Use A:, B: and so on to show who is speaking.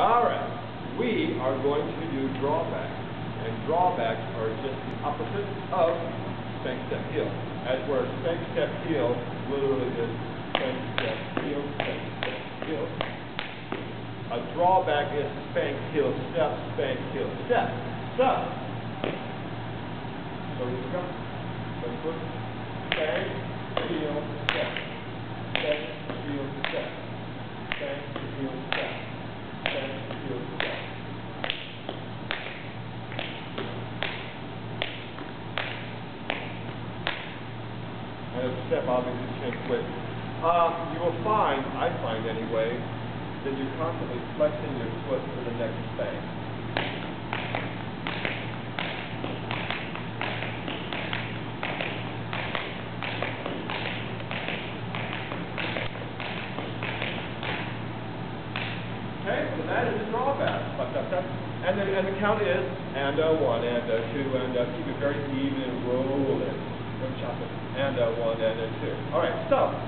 A: All right. We are going to do drawbacks. And drawbacks are just the opposite of spank step heel. As where spank step heel literally is spank step heel, spank step heel. A drawback is spank heel step, spank heel step. So, so here we go. Let's put spank heel step, spank heel step, spank heel step. Spank heel step. And a step obviously change quick. Uh, um, you will find, I find anyway, that you're constantly flexing your foot for the next thing. Okay, so that is a drawback. That- uh, And the, and the count is, and a one, and a two, and a, keep it very even it. And a one, and a two. All right, so.